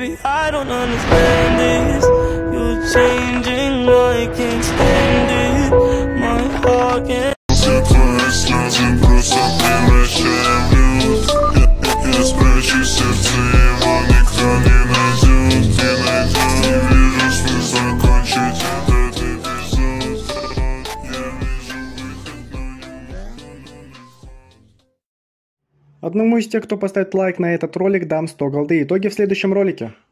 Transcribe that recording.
baby, I don't understand this. You're changing, I can't stand it. My heart can't Express yourself to him on the ground Одному из тех, кто поставит лайк на этот ролик, дам 100 голды. Итоги в следующем ролике.